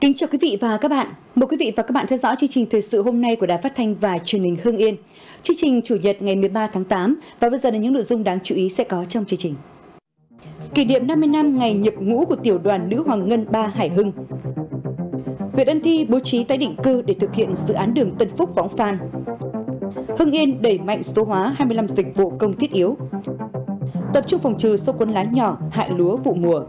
Kính chào quý vị và các bạn. Mời quý vị và các bạn theo dõi chương trình thời sự hôm nay của Đài Phát thanh và Truyền hình Hưng Yên. Chương trình chủ nhật ngày 13 tháng 8 và bây giờ là những nội dung đáng chú ý sẽ có trong chương trình. Kỷ niệm 50 năm ngày nhập ngũ của tiểu đoàn nữ Hoàng Ngân 3 Hải Hưng. Huyện Ân Thi bố trí tái định cư để thực hiện dự án đường Tân Phúc Võng Phan. Hưng Yên đẩy mạnh số hóa 25 dịch vụ công thiết yếu. Tập trung phòng trừ sâu cuốn lá nhỏ hại lúa vụ mùa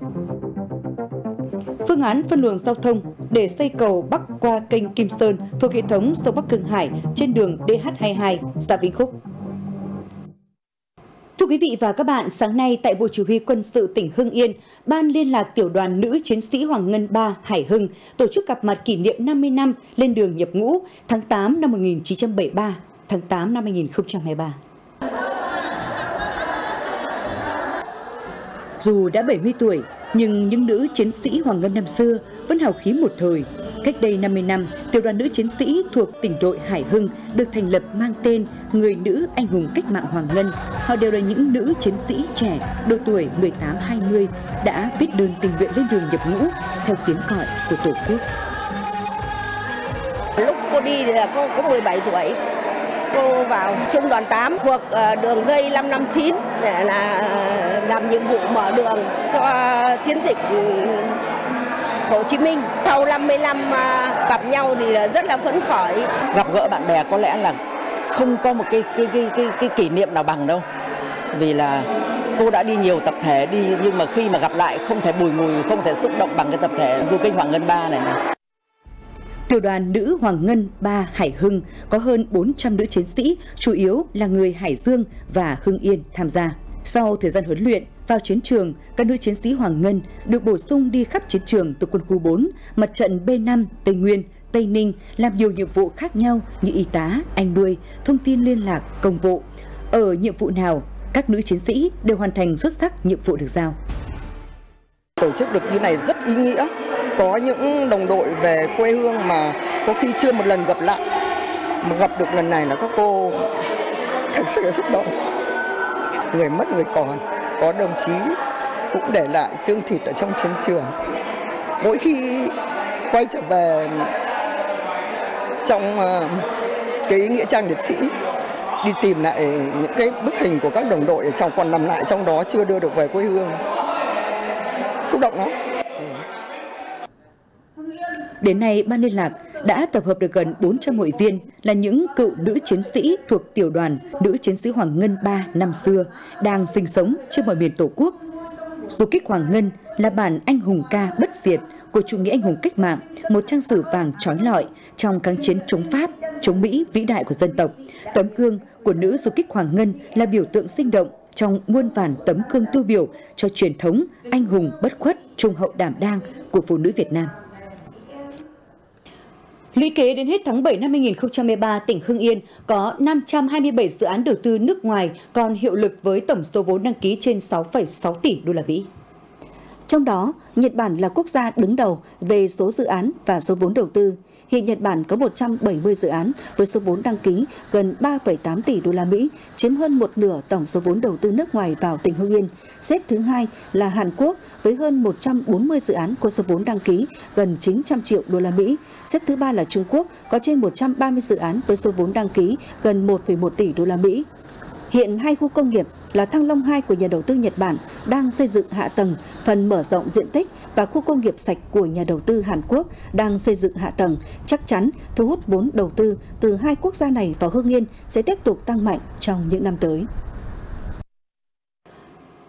phương án phân luồng giao thông để xây cầu bắc qua kênh Kim Sơn thuộc hệ thống sông Bắc Cường Hải trên đường DH22, xã Vĩnh Khúc. Thưa quý vị và các bạn, sáng nay tại Bộ Chỉ huy Quân sự tỉnh Hưng Yên, Ban Liên lạc Tiểu đoàn Nữ Chiến sĩ Hoàng Ngân 3 Hải Hưng tổ chức gặp mặt kỷ niệm 50 năm lên đường nhập ngũ tháng 8 năm 1973, tháng 8 năm 2023. Dù đã 70 tuổi, nhưng những nữ chiến sĩ Hoàng Ngân năm xưa vẫn hào khí một thời. Cách đây 50 năm, tiểu đoàn nữ chiến sĩ thuộc tỉnh đội Hải Hưng được thành lập mang tên Người nữ anh hùng cách mạng Hoàng Ngân. Họ đều là những nữ chiến sĩ trẻ, độ tuổi 18-20 đã viết đơn tình nguyện lên đường nhập ngũ theo tiếng gọi của Tổ quốc. Lúc cô đi là cô có 17 tuổi, cô vào trung đoàn 8 thuộc ờ, đường dây 559 để là ờ, làm nhiệm vụ mở đường cho chiến dịch ừ, Hồ Chí Minh. Sau 55 à, gặp nhau thì rất là phấn khởi. Gặp gỡ bạn bè có lẽ là không có một cái cái cái cái, cái kỷ niệm nào bằng đâu. Vì là cô đã đi nhiều tập thể đi nhưng mà khi mà gặp lại không thể bùi ngùi, không thể xúc động bằng cái tập thể du kích Hoàng Ngân Ba này này. Tiểu đoàn nữ Hoàng Ngân 3 Hải Hưng có hơn 400 nữ chiến sĩ, chủ yếu là người Hải Dương và Hưng Yên tham gia. Sau thời gian huấn luyện, vào chiến trường, các nữ chiến sĩ Hoàng Ngân được bổ sung đi khắp chiến trường từ quân khu 4, mặt trận B5, Tây Nguyên, Tây Ninh làm nhiều nhiệm vụ khác nhau như y tá, anh nuôi, thông tin liên lạc, công vụ. Ở nhiệm vụ nào, các nữ chiến sĩ đều hoàn thành xuất sắc nhiệm vụ được giao. Tổ chức được như này rất ý nghĩa có những đồng đội về quê hương mà có khi chưa một lần gặp lại. Mà gặp được lần này là các cô thật sự xúc động. Người mất người còn, có đồng chí cũng để lại xương thịt ở trong chiến trường. Mỗi khi quay trở về trong ờ, cái nghĩa trang liệt sĩ, đi tìm lại những cái bức hình của các đồng đội ở trong, còn nằm lại trong đó chưa đưa được về quê hương. Xúc động lắm. Đến nay, Ban liên lạc đã tập hợp được gần 400 hội viên là những cựu nữ chiến sĩ thuộc tiểu đoàn nữ chiến sĩ Hoàng Ngân 3 năm xưa đang sinh sống trên mọi miền Tổ quốc. Dù kích Hoàng Ngân là bản anh hùng ca bất diệt của chủ nghĩa anh hùng cách mạng, một trang sử vàng trói lọi trong kháng chiến chống Pháp, chống Mỹ vĩ đại của dân tộc. Tấm gương của nữ du kích Hoàng Ngân là biểu tượng sinh động trong muôn vàn tấm gương tiêu biểu cho truyền thống anh hùng bất khuất, trung hậu đảm đang của phụ nữ Việt Nam. Lũy kế đến hết tháng 7 năm 2013, tỉnh Hưng Yên có 527 dự án đầu tư nước ngoài còn hiệu lực với tổng số vốn đăng ký trên 6,6 tỷ đô la Mỹ. Trong đó, Nhật Bản là quốc gia đứng đầu về số dự án và số vốn đầu tư. Hiện Nhật Bản có 170 dự án với số vốn đăng ký gần 3,8 tỷ đô la Mỹ, chiếm hơn một nửa tổng số vốn đầu tư nước ngoài vào tỉnh Hưng Yên. Xếp thứ hai là Hàn Quốc với hơn 140 dự án có số vốn đăng ký gần 900 triệu đô la Mỹ. Xếp thứ ba là Trung Quốc có trên 130 dự án với số vốn đăng ký gần 1,1 tỷ đô la Mỹ. Hiện hai khu công nghiệp là Thăng Long 2 của nhà đầu tư Nhật Bản đang xây dựng hạ tầng, phần mở rộng diện tích và khu công nghiệp sạch của nhà đầu tư Hàn Quốc đang xây dựng hạ tầng, chắc chắn thu hút vốn đầu tư từ hai quốc gia này vào Hưng Yên sẽ tiếp tục tăng mạnh trong những năm tới.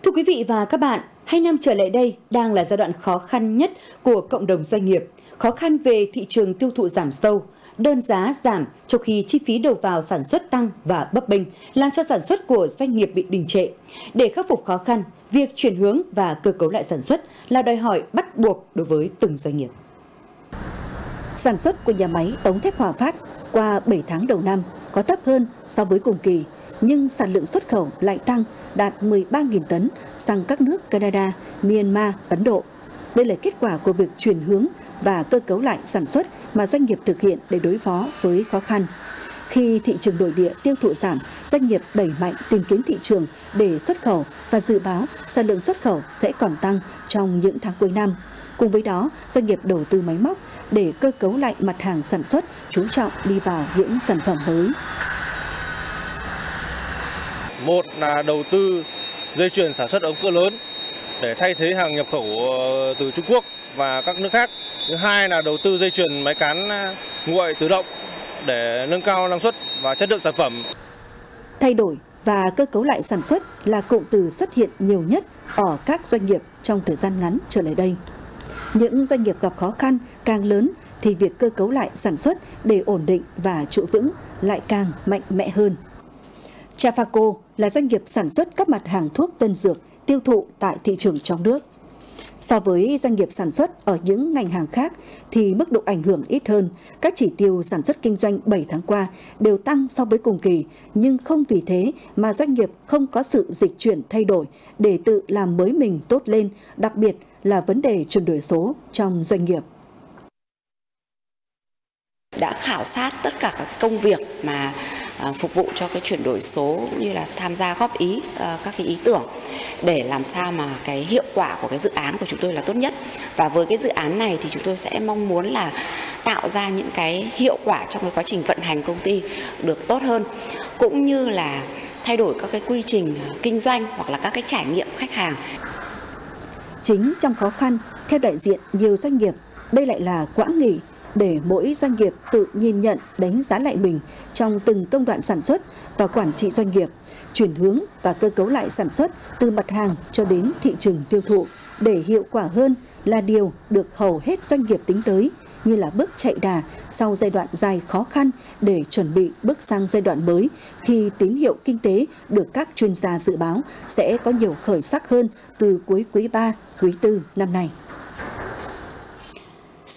Thưa quý vị và các bạn, hai năm trở lại đây đang là giai đoạn khó khăn nhất của cộng đồng doanh nghiệp, khó khăn về thị trường tiêu thụ giảm sâu, đơn giá giảm trong khi chi phí đầu vào sản xuất tăng và bấp bênh, làm cho sản xuất của doanh nghiệp bị đình trệ. Để khắc phục khó khăn, việc chuyển hướng và cơ cấu lại sản xuất là đòi hỏi bắt buộc đối với từng doanh nghiệp. Sản xuất của nhà máy ống thép Hòa Phát qua 7 tháng đầu năm có thấp hơn so với cùng kỳ, nhưng sản lượng xuất khẩu lại tăng đạt 13.000 tấn sang các nước Canada, Myanmar, Ấn Độ. Đây là kết quả của việc chuyển hướng và cơ cấu lại sản xuất mà doanh nghiệp thực hiện để đối phó với khó khăn. Khi thị trường nội địa tiêu thụ giảm, doanh nghiệp đẩy mạnh tìm kiếm thị trường để xuất khẩu và dự báo sản lượng xuất khẩu sẽ còn tăng trong những tháng cuối năm. Cùng với đó, doanh nghiệp đầu tư máy móc để cơ cấu lại mặt hàng sản xuất, chú trọng đi vào những sản phẩm mới. Một là đầu tư dây chuyền sản xuất ống cỡ lớn để thay thế hàng nhập khẩu ờ, từ Trung Quốc và các nước khác. Thứ hai là đầu tư dây chuyền máy cán ờ, nguội tự động để nâng cao năng suất và chất lượng sản phẩm. Thay đổi và cơ cấu lại sản xuất là cụm từ xuất hiện nhiều nhất ở các doanh nghiệp trong thời gian ngắn trở lại đây. Những doanh nghiệp gặp khó khăn càng lớn thì việc cơ cấu lại sản xuất để ổn định và trụ vững lại càng mạnh mẽ hơn. Trafaco là doanh nghiệp sản xuất các mặt hàng thuốc tân dược tiêu thụ tại thị trường trong nước. So với doanh nghiệp sản xuất ở những ngành hàng khác thì mức độ ảnh hưởng ít hơn. Các chỉ tiêu sản xuất kinh doanh 7 tháng qua đều tăng so với cùng kỳ, nhưng không vì thế mà doanh nghiệp không có sự dịch chuyển thay đổi để tự làm mới mình tốt lên, đặc biệt là vấn đề chuyển đổi số trong doanh nghiệp đã khảo sát tất cả các công việc mà À, phục vụ cho cái chuyển đổi số như là tham gia góp ý à, các cái ý tưởng để làm sao mà cái hiệu quả của cái dự án của chúng tôi là tốt nhất. Và với cái dự án này thì chúng tôi sẽ mong muốn là tạo ra những cái hiệu quả trong cái quá trình vận hành công ty được tốt hơn, cũng như là thay đổi các cái quy trình kinh doanh hoặc là các cái trải nghiệm khách hàng. Chính trong khó khăn, theo đại diện nhiều doanh nghiệp, đây lại là quãng nghỉ để mỗi doanh nghiệp tự nhìn nhận đánh giá lại mình trong từng công đoạn sản xuất và quản trị doanh nghiệp chuyển hướng và cơ cấu lại sản xuất từ mặt hàng cho đến thị trường tiêu thụ để hiệu quả hơn là điều được hầu hết doanh nghiệp tính tới như là bước chạy đà sau giai đoạn dài khó khăn để chuẩn bị bước sang giai đoạn mới khi tín hiệu kinh tế được các chuyên gia dự báo sẽ có nhiều khởi sắc hơn từ cuối quý 3, quý 4 năm nay.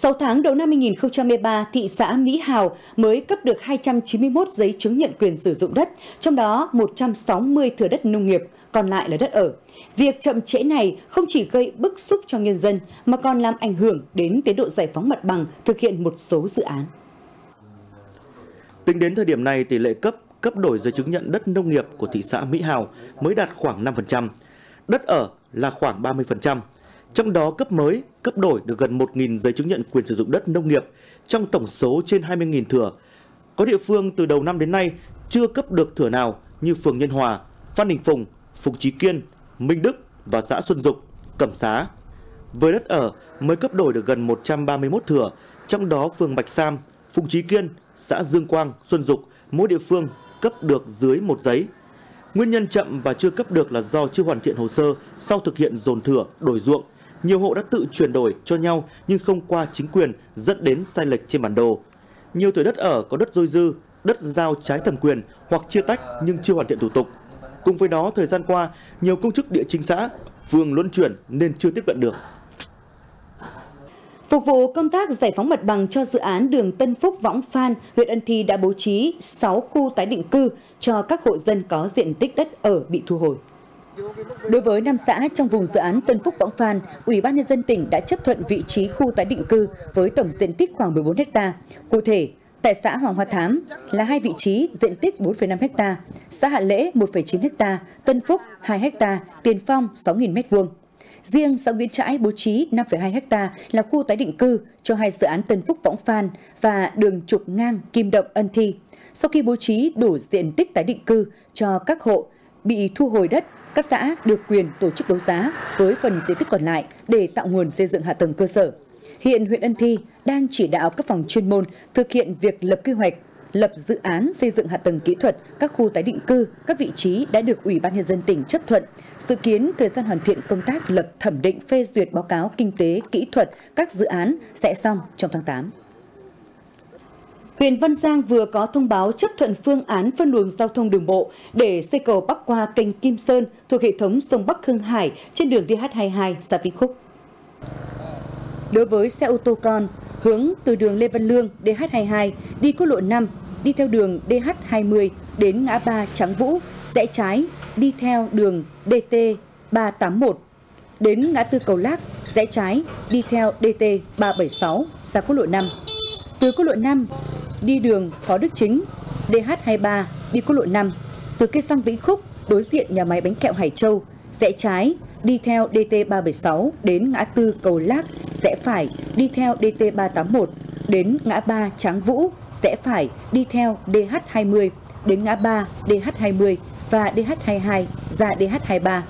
6 tháng đầu năm 2013, thị xã Mỹ Hào mới cấp được 291 giấy chứng nhận quyền sử dụng đất, trong đó 160 thửa đất nông nghiệp, còn lại là đất ở. Việc chậm trễ này không chỉ gây bức xúc cho nhân dân mà còn làm ảnh hưởng đến tiến độ giải phóng mặt bằng thực hiện một số dự án. Tính đến thời điểm này, tỷ lệ cấp cấp đổi giấy chứng nhận đất nông nghiệp của thị xã Mỹ Hào mới đạt khoảng 5%, đất ở là khoảng 30%. Trong đó cấp mới, cấp đổi được gần 1.000 giấy chứng nhận quyền sử dụng đất nông nghiệp trong tổng số trên 20.000 thửa. Có địa phương từ đầu năm đến nay chưa cấp được thửa nào như phường Nhân Hòa, Phan Đình Phùng, Phục Trí Kiên, Minh Đức và xã Xuân Dục, Cẩm Xá. Với đất ở mới cấp đổi được gần 131 thửa, trong đó phường Bạch Sam, Phục Trí Kiên, xã Dương Quang, Xuân Dục mỗi địa phương cấp được dưới một giấy. Nguyên nhân chậm và chưa cấp được là do chưa hoàn thiện hồ sơ sau thực hiện dồn thửa, đổi ruộng nhiều hộ đã tự chuyển đổi cho nhau nhưng không qua chính quyền dẫn đến sai lệch trên bản đồ. Nhiều thửa đất ở có đất dôi dư, đất giao trái thẩm quyền hoặc chia tách nhưng chưa hoàn thiện thủ tục. Cùng với đó, thời gian qua, nhiều công chức địa chính xã, phường luân chuyển nên chưa tiếp cận được. Phục vụ công tác giải phóng mặt bằng cho dự án đường Tân Phúc Võng Phan, huyện Ân Thi đã bố trí 6 khu tái định cư cho các hộ dân có diện tích đất ở bị thu hồi. Đối với năm xã trong vùng dự án Tân Phúc Võng Phan, Ủy ban nhân dân tỉnh đã chấp thuận vị trí khu tái định cư với tổng diện tích khoảng 14 ha. Cụ thể, tại xã Hoàng Hoa Thám là hai vị trí diện tích 4,5 ha, xã Hạ Lễ 1,9 ha, Tân Phúc 2 ha, Tiền Phong 6.000 m2. Riêng xã Nguyễn Trãi bố trí 5,2 ha là khu tái định cư cho hai dự án Tân Phúc Võng Phan và đường trục ngang Kim Động Ân Thi. Sau khi bố trí đủ diện tích tái định cư cho các hộ bị thu hồi đất các xã được quyền tổ chức đấu giá với phần diện tích còn lại để tạo nguồn xây dựng hạ tầng cơ sở. Hiện huyện Ân Thi đang chỉ đạo các phòng chuyên môn thực hiện việc lập quy hoạch, lập dự án xây dựng hạ tầng kỹ thuật các khu tái định cư, các vị trí đã được Ủy ban nhân dân tỉnh chấp thuận. Dự kiến thời gian hoàn thiện công tác lập thẩm định phê duyệt báo cáo kinh tế kỹ thuật các dự án sẽ xong trong tháng 8. Huyện Văn Giang vừa có thông báo chấp thuận phương án phân luồng giao thông đường bộ để xây cầu bắc qua kênh Kim Sơn thuộc hệ thống sông Bắc Hưng Hải trên đường DH22 xã Vĩnh Khúc. Đối với xe ô tô con, hướng từ đường Lê Văn Lương DH22 đi quốc lộ 5 đi theo đường DH20 đến ngã ba Trắng Vũ, rẽ trái đi theo đường DT 381 đến ngã tư Cầu Lác, rẽ trái đi theo DT 376 ra quốc lộ 5. Từ quốc lộ 5 đi đường Phó Đức Chính, DH23 đi quốc lộ 5, từ cây xăng Vĩnh Khúc đối diện nhà máy bánh kẹo Hải Châu, rẽ trái đi theo DT376 đến ngã tư Cầu Lác, rẽ phải đi theo DT381 đến ngã ba Tráng Vũ, rẽ phải đi theo DH20 đến ngã ba DH20 và DH22 ra DH23.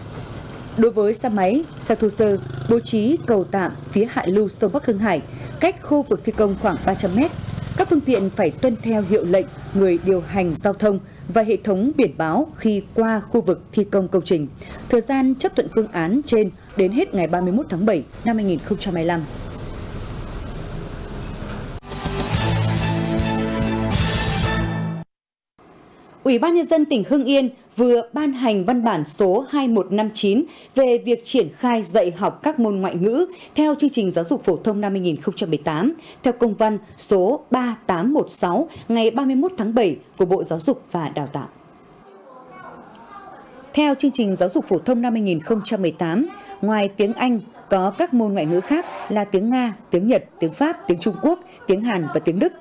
Đối với xe máy, xe thô sơ, bố trí cầu tạm phía hạ lưu sông Bắc Hưng Hải, cách khu vực thi công khoảng 300 m các phương tiện phải tuân theo hiệu lệnh người điều hành giao thông và hệ thống biển báo khi qua khu vực thi công công trình. Thời gian chấp thuận phương án trên đến hết ngày 31 tháng 7 năm 2025. Ủy ban Nhân dân tỉnh Hưng Yên vừa ban hành văn bản số 2159 về việc triển khai dạy học các môn ngoại ngữ theo chương trình giáo dục phổ thông năm 2018, theo công văn số 3816 ngày 31 tháng 7 của Bộ Giáo dục và Đào tạo. Theo chương trình giáo dục phổ thông năm 2018, ngoài tiếng Anh, có các môn ngoại ngữ khác là tiếng Nga, tiếng Nhật, tiếng Pháp, tiếng Trung Quốc, tiếng Hàn và tiếng Đức.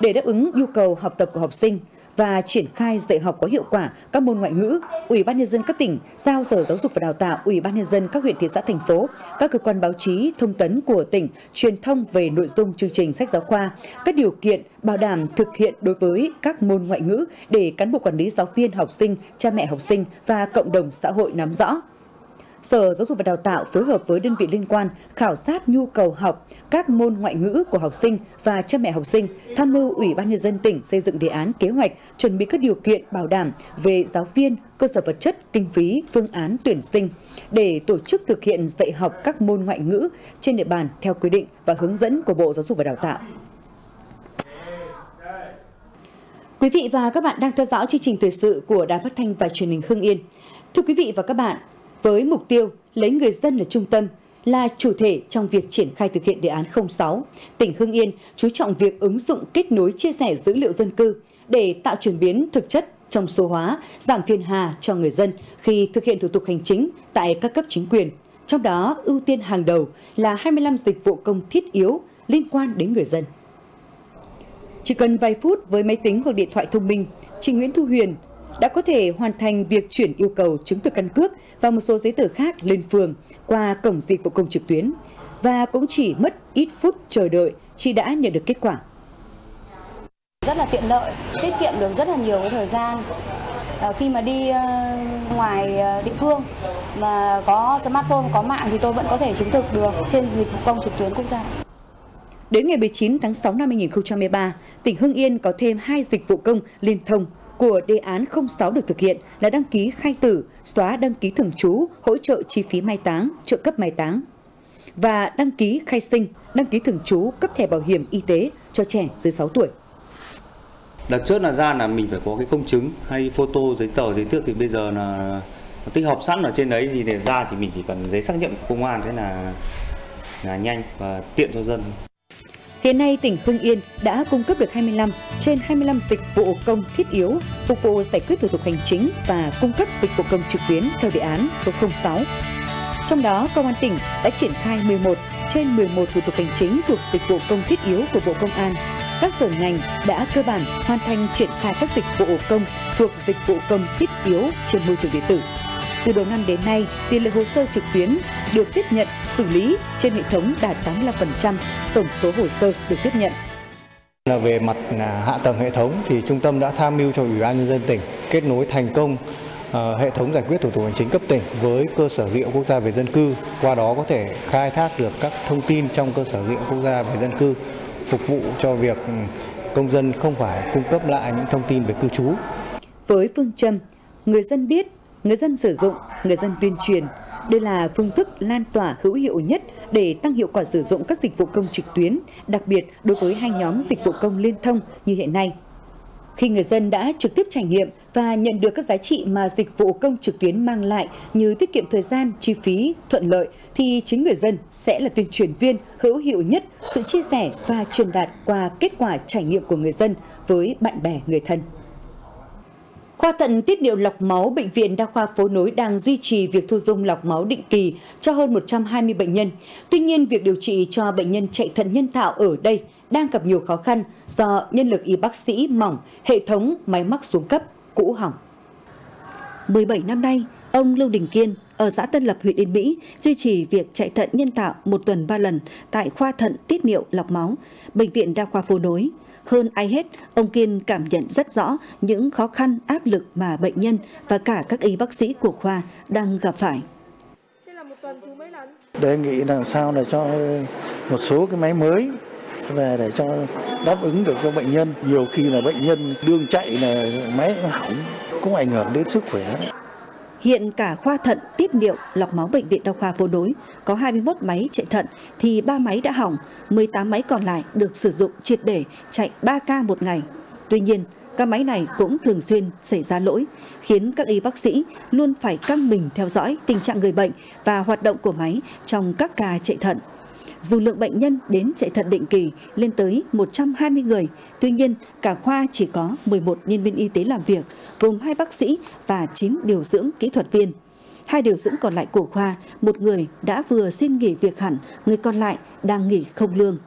Để đáp ứng nhu cầu học tập của học sinh, và triển khai dạy học có hiệu quả các môn ngoại ngữ, Ủy ban nhân dân các tỉnh giao Sở Giáo dục và Đào tạo, Ủy ban nhân dân các huyện thị xã thành phố, các cơ quan báo chí, thông tấn của tỉnh truyền thông về nội dung chương trình sách giáo khoa, các điều kiện bảo đảm thực hiện đối với các môn ngoại ngữ để cán bộ quản lý giáo viên, học sinh, cha mẹ học sinh và cộng đồng xã hội nắm rõ. Sở Giáo dục và Đào tạo phối hợp với đơn vị liên quan khảo sát nhu cầu học các môn ngoại ngữ của học sinh và cha mẹ học sinh, tham mưu Ủy ban nhân dân tỉnh xây dựng đề án kế hoạch chuẩn bị các điều kiện bảo đảm về giáo viên, cơ sở vật chất, kinh phí, phương án tuyển sinh để tổ chức thực hiện dạy học các môn ngoại ngữ trên địa bàn theo quy định và hướng dẫn của Bộ Giáo dục và Đào tạo. Quý vị và các bạn đang theo dõi chương trình thời sự của Đài Phát thanh và Truyền hình Hưng Yên. Thưa quý vị và các bạn, với mục tiêu lấy người dân là trung tâm, là chủ thể trong việc triển khai thực hiện đề án 06, tỉnh Hưng Yên chú trọng việc ứng dụng kết nối chia sẻ dữ liệu dân cư để tạo chuyển biến thực chất trong số hóa, giảm phiền hà cho người dân khi thực hiện thủ tục hành chính tại các cấp chính quyền. Trong đó, ưu tiên hàng đầu là 25 dịch vụ công thiết yếu liên quan đến người dân. Chỉ cần vài phút với máy tính hoặc điện thoại thông minh, chị Nguyễn Thu Huyền đã có thể hoàn thành việc chuyển yêu cầu chứng thực căn cước và một số giấy tờ khác lên phường qua cổng dịch vụ công trực tuyến và cũng chỉ mất ít phút chờ đợi chị đã nhận được kết quả. Rất là tiện lợi, tiết kiệm được rất là nhiều cái thời gian. À, khi mà đi uh, ngoài uh, địa phương mà có smartphone, có mạng thì tôi vẫn có thể chứng thực được trên dịch vụ công trực tuyến quốc gia. Đến ngày 19 tháng 6 năm 2013, tỉnh Hưng Yên có thêm hai dịch vụ công liên thông của đề án 06 được thực hiện là đăng ký khai tử, xóa đăng ký thường trú, hỗ trợ chi phí mai táng, trợ cấp mai táng và đăng ký khai sinh, đăng ký thường trú, cấp thẻ bảo hiểm y tế cho trẻ dưới 6 tuổi. Đợt trước là ra là mình phải có cái công chứng hay photo giấy tờ giấy tước thì bây giờ là tích hợp sẵn ở trên đấy thì để ra thì mình chỉ cần giấy xác nhận của công an thế là là nhanh và tiện cho dân. Hiện nay, tỉnh Hưng Yên đã cung cấp được 25 trên 25 dịch vụ công thiết yếu phục vụ giải quyết thủ tục hành chính và cung cấp dịch vụ công trực tuyến theo đề án số 06. Trong đó, Công an tỉnh đã triển khai 11 trên 11 thủ tục hành chính thuộc dịch vụ công thiết yếu của Bộ Công an. Các sở ngành đã cơ bản hoàn thành triển khai các dịch vụ công thuộc dịch vụ công thiết yếu trên môi trường điện tử. Từ đầu năm đến nay, tỷ lệ hồ sơ trực tuyến được tiếp nhận, xử lý trên hệ thống đạt 85% tổng số hồ sơ được tiếp nhận. Là về mặt à, hạ tầng hệ thống thì trung tâm đã tham mưu cho Ủy ban nhân dân tỉnh kết nối thành công uh, hệ thống giải quyết thủ tục hành chính cấp tỉnh với cơ sở dữ liệu quốc gia về dân cư, qua đó có thể khai thác được các thông tin trong cơ sở dữ liệu quốc gia về dân cư phục vụ cho việc công dân không phải cung cấp lại những thông tin về cư trú. Với phương châm người dân biết, người dân sử dụng, người dân tuyên truyền. Đây là phương thức lan tỏa hữu hiệu nhất để tăng hiệu quả sử dụng các dịch vụ công trực tuyến, đặc biệt đối với hai nhóm dịch vụ công liên thông như hiện nay. Khi người dân đã trực tiếp trải nghiệm và nhận được các giá trị mà dịch vụ công trực tuyến mang lại như tiết kiệm thời gian, chi phí, thuận lợi, thì chính người dân sẽ là tuyên truyền viên hữu hiệu nhất sự chia sẻ và truyền đạt qua kết quả trải nghiệm của người dân với bạn bè, người thân. Khoa thận tiết niệu lọc máu Bệnh viện Đa khoa phố nối đang duy trì việc thu dung lọc máu định kỳ cho hơn 120 bệnh nhân. Tuy nhiên, việc điều trị cho bệnh nhân chạy thận nhân tạo ở đây đang gặp nhiều khó khăn do nhân lực y bác sĩ mỏng, hệ thống máy móc xuống cấp, cũ hỏng. 17 năm nay, Ông Lưu Đình Kiên ở xã Tân Lập, huyện Yên Mỹ duy trì việc chạy thận nhân tạo một tuần 3 lần tại khoa thận tiết niệu lọc máu, Bệnh viện Đa khoa Phố Nối. Hơn ai hết, ông Kiên cảm nhận rất rõ những khó khăn, áp lực mà bệnh nhân và cả các y bác sĩ của khoa đang gặp phải. Đề nghị làm sao để cho một số cái máy mới về để cho đáp ứng được cho bệnh nhân. Nhiều khi là bệnh nhân đương chạy là máy hỏng cũng ảnh hưởng đến sức khỏe. Hiện cả khoa thận, tiết niệu, lọc máu bệnh viện đa khoa vô đối có 21 máy chạy thận thì 3 máy đã hỏng, 18 máy còn lại được sử dụng triệt để chạy 3 ca một ngày. Tuy nhiên, các máy này cũng thường xuyên xảy ra lỗi, khiến các y bác sĩ luôn phải căng mình theo dõi tình trạng người bệnh và hoạt động của máy trong các ca chạy thận. Dù lượng bệnh nhân đến chạy thận định kỳ lên tới 120 người, tuy nhiên cả khoa chỉ có 11 nhân viên y tế làm việc, gồm hai bác sĩ và 9 điều dưỡng kỹ thuật viên. Hai điều dưỡng còn lại của khoa, một người đã vừa xin nghỉ việc hẳn, người còn lại đang nghỉ không lương.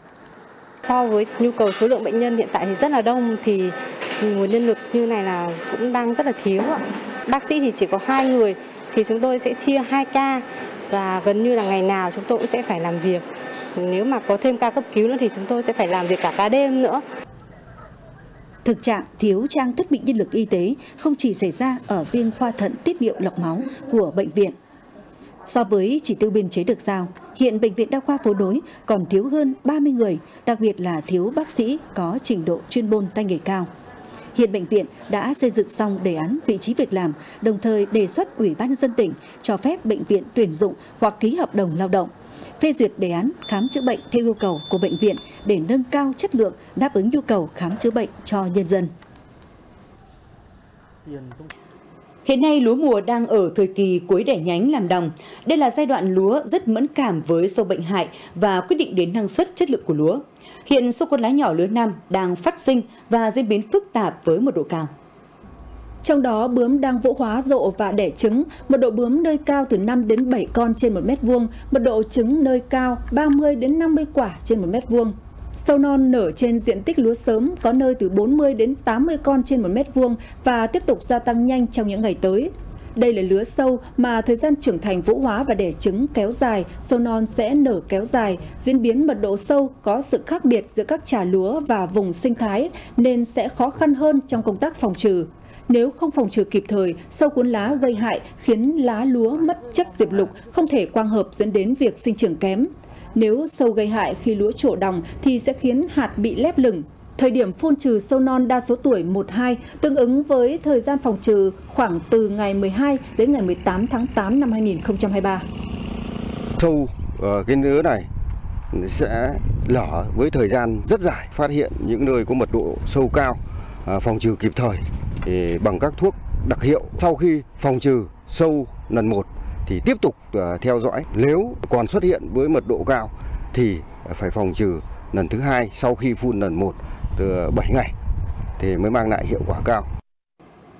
So với nhu cầu số lượng bệnh nhân hiện tại thì rất là đông thì nguồn nhân lực như này là cũng đang rất là thiếu ạ. Bác sĩ thì chỉ có hai người thì chúng tôi sẽ chia 2 ca và gần như là ngày nào chúng tôi cũng sẽ phải làm việc. Nếu mà có thêm ca cấp cứu nữa thì chúng tôi sẽ phải làm việc cả ca đêm nữa. Thực trạng thiếu trang thiết bị nhân lực y tế không chỉ xảy ra ở riêng khoa thận tiết niệu lọc máu của bệnh viện. So với chỉ tiêu biên chế được giao, hiện Bệnh viện Đa khoa Phố Nối còn thiếu hơn 30 người, đặc biệt là thiếu bác sĩ có trình độ chuyên môn tay nghề cao. Hiện bệnh viện đã xây dựng xong đề án vị trí việc làm, đồng thời đề xuất Ủy ban nhân dân tỉnh cho phép bệnh viện tuyển dụng hoặc ký hợp đồng lao động phê duyệt đề án khám chữa bệnh theo yêu cầu của bệnh viện để nâng cao chất lượng đáp ứng nhu cầu khám chữa bệnh cho nhân dân. Hiện nay lúa mùa đang ở thời kỳ cuối đẻ nhánh làm đồng. Đây là giai đoạn lúa rất mẫn cảm với sâu bệnh hại và quyết định đến năng suất chất lượng của lúa. Hiện sâu con lá nhỏ lứa năm đang phát sinh và diễn biến phức tạp với một độ cao. Trong đó bướm đang vũ hóa rộ và đẻ trứng, mật độ bướm nơi cao từ 5 đến 7 con trên 1 mét vuông, mật độ trứng nơi cao 30 đến 50 quả trên 1 mét vuông. Sâu non nở trên diện tích lúa sớm có nơi từ 40 đến 80 con trên 1 mét vuông và tiếp tục gia tăng nhanh trong những ngày tới. Đây là lứa sâu mà thời gian trưởng thành vũ hóa và đẻ trứng kéo dài, sâu non sẽ nở kéo dài. Diễn biến mật độ sâu có sự khác biệt giữa các trà lúa và vùng sinh thái nên sẽ khó khăn hơn trong công tác phòng trừ. Nếu không phòng trừ kịp thời, sâu cuốn lá gây hại khiến lá lúa mất chất diệp lục, không thể quang hợp dẫn đến việc sinh trưởng kém. Nếu sâu gây hại khi lúa trổ đồng thì sẽ khiến hạt bị lép lửng. Thời điểm phun trừ sâu non đa số tuổi 1-2 tương ứng với thời gian phòng trừ khoảng từ ngày 12 đến ngày 18 tháng 8 năm 2023. Sâu ở cái nứa này sẽ lở với thời gian rất dài, phát hiện những nơi có mật độ sâu cao, ờ, phòng trừ kịp thời bằng các thuốc đặc hiệu sau khi phòng trừ sâu lần một thì tiếp tục ờ, theo dõi nếu còn xuất hiện với mật độ cao thì phải phòng trừ lần thứ hai sau khi phun lần một từ 7 ngày thì mới mang lại hiệu quả cao.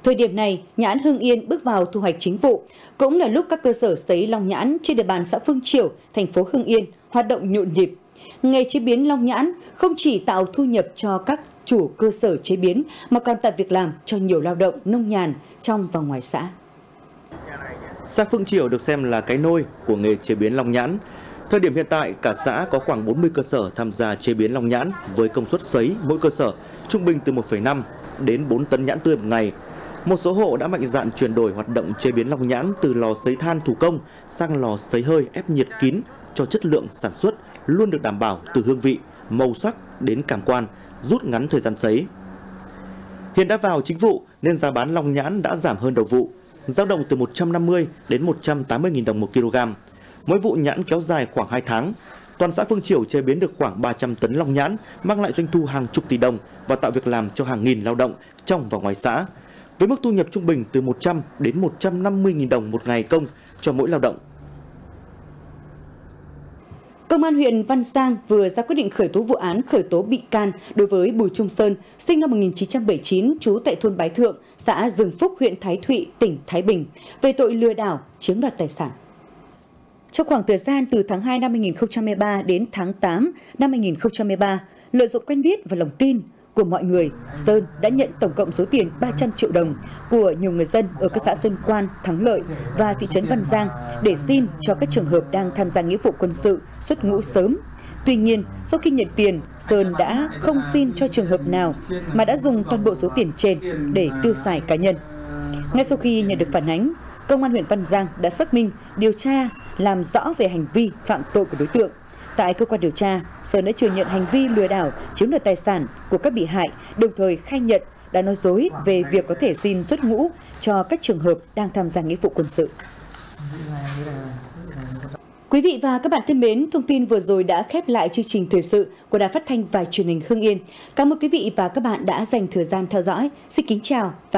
Thời điểm này, nhãn Hưng Yên bước vào thu hoạch chính vụ, cũng là lúc các cơ sở sấy long nhãn trên địa bàn xã Phương Triểu, thành phố Hưng Yên hoạt động nhộn nhịp. Nghề chế biến long nhãn không chỉ tạo thu nhập cho các chủ cơ sở chế biến mà còn tạo việc làm cho nhiều lao động nông nhàn trong và ngoài xã. Xã Phương Triểu được xem là cái nôi của nghề chế biến long nhãn. Thời điểm hiện tại, cả xã có khoảng 40 cơ sở tham gia chế biến long nhãn với công suất sấy mỗi cơ sở trung bình từ 1,5 đến 4 tấn nhãn tươi một ngày. Một số hộ đã mạnh dạn chuyển đổi hoạt động chế biến long nhãn từ lò sấy than thủ công sang lò sấy hơi ép nhiệt kín cho chất lượng sản xuất luôn được đảm bảo từ hương vị, màu sắc đến cảm quan, rút ngắn thời gian sấy. Hiện đã vào chính vụ nên giá bán long nhãn đã giảm hơn đầu vụ, dao động từ 150 đến 180 000 đồng một kg. Mỗi vụ nhãn kéo dài khoảng 2 tháng. Toàn xã Phương Triểu chế biến được khoảng 300 tấn long nhãn, mang lại doanh thu hàng chục tỷ đồng và tạo việc làm cho hàng nghìn lao động trong và ngoài xã. Với mức thu nhập trung bình từ 100 đến 150 000 đồng một ngày công cho mỗi lao động. Công an huyện Văn Giang vừa ra quyết định khởi tố vụ án khởi tố bị can đối với Bùi Trung Sơn, sinh năm 1979, trú tại thôn Bái Thượng, xã Dương Phúc, huyện Thái Thụy, tỉnh Thái Bình, về tội lừa đảo, chiếm đoạt tài sản. Trong khoảng thời gian từ tháng 2 năm 2013 đến tháng 8 năm 2013, lợi dụng quen biết và lòng tin, của mọi người, Sơn đã nhận tổng cộng số tiền 300 triệu đồng của nhiều người dân ở các xã Xuân Quan, Thắng Lợi và thị trấn Văn Giang để xin cho các trường hợp đang tham gia nghĩa vụ quân sự xuất ngũ sớm. Tuy nhiên, sau khi nhận tiền, Sơn đã không xin cho trường hợp nào mà đã dùng toàn bộ số tiền trên để tiêu xài cá nhân. Ngay sau khi nhận được phản ánh, Công an huyện Văn Giang đã xác minh, điều tra, làm rõ về hành vi phạm tội của đối tượng. Tại cơ quan điều tra, Sơn đã thừa nhận hành vi lừa đảo, chiếm đoạt tài sản của các bị hại, đồng thời khai nhận đã nói dối về việc có thể xin xuất ngũ cho các trường hợp đang tham gia nghĩa vụ quân sự. Quý vị và các bạn thân mến, thông tin vừa rồi đã khép lại chương trình thời sự của Đài Phát thanh và Truyền hình Hưng Yên. Cảm ơn quý vị và các bạn đã dành thời gian theo dõi. Xin kính chào và